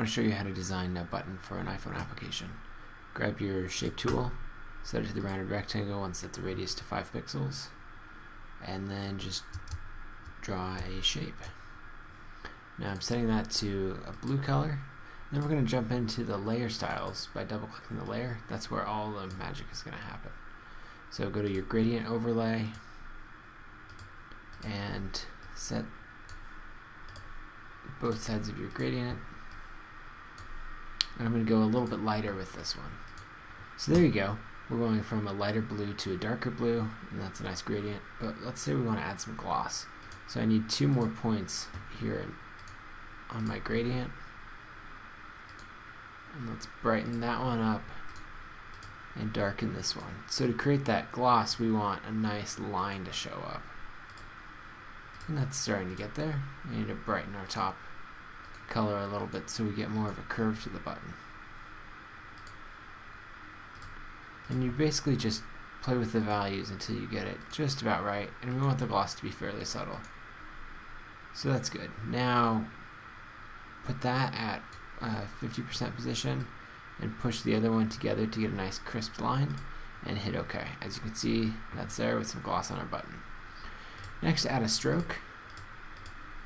want to show you how to design a button for an iPhone application. Grab your shape tool, set it to the rounded rectangle and set the radius to 5 pixels and then just draw a shape. Now I'm setting that to a blue color. Then we're going to jump into the layer styles by double clicking the layer. That's where all the magic is going to happen. So go to your gradient overlay and set both sides of your gradient. And I'm going to go a little bit lighter with this one. So there you go. We're going from a lighter blue to a darker blue, and that's a nice gradient. But let's say we want to add some gloss. So I need two more points here on my gradient. And let's brighten that one up and darken this one. So to create that gloss, we want a nice line to show up. And that's starting to get there. We need to brighten our top color a little bit so we get more of a curve to the button. And you basically just play with the values until you get it just about right. And we want the gloss to be fairly subtle. So that's good. Now put that at 50% uh, position and push the other one together to get a nice crisp line and hit OK. As you can see, that's there with some gloss on our button. Next, add a stroke.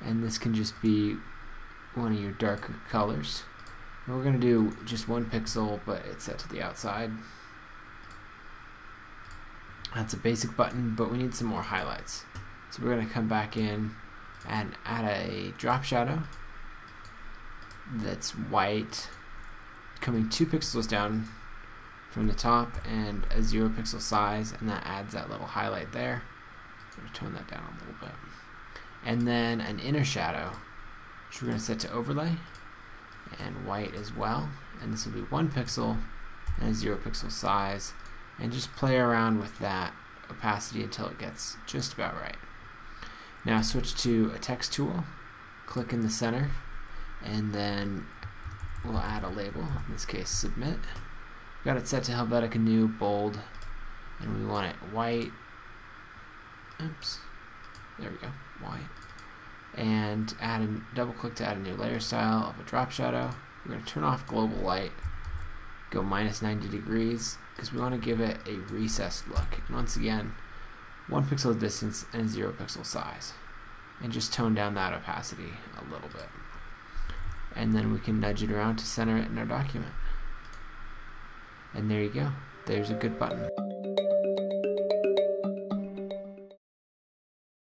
And this can just be one of your darker colors. And we're going to do just one pixel, but it's set to the outside. That's a basic button, but we need some more highlights. So we're going to come back in and add a drop shadow that's white coming two pixels down from the top and a zero pixel size and that adds that little highlight there. I'm going to tone that down a little bit. And then an inner shadow which we're going to set to overlay and white as well and this will be one pixel and a zero pixel size and just play around with that opacity until it gets just about right. Now switch to a text tool, click in the center, and then we'll add a label, in this case submit. Got it set to Helvetica Neue bold, and we want it white. Oops, there we go, white. And add a double click to add a new layer style of a drop shadow. We're going to turn off global light, go minus 90 degrees, because we want to give it a recessed look. And once again, one pixel distance and zero pixel size. And just tone down that opacity a little bit. And then we can nudge it around to center it in our document. And there you go. There's a good button.